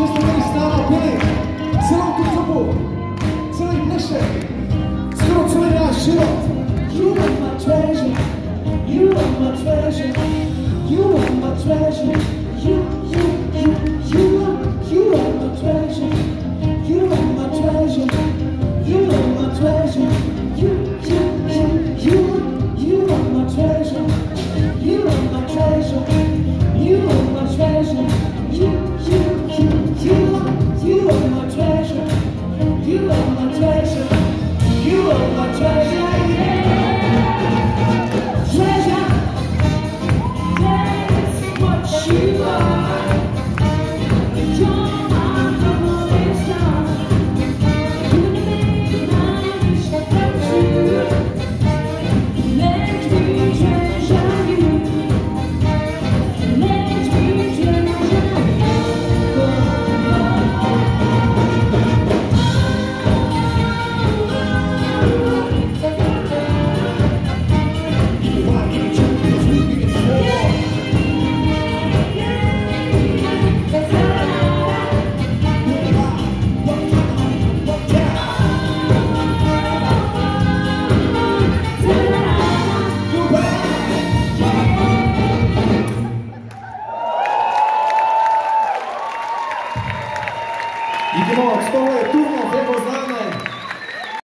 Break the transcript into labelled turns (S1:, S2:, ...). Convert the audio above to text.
S1: Jestem tutaj stała pięć, celą kutubu, celej myszy, skoro celej na żywot.
S2: You are my treasure, you are my treasure, you are my treasure. my treasure. You are my treasure.
S1: y que no, todo de turno, hacemos la...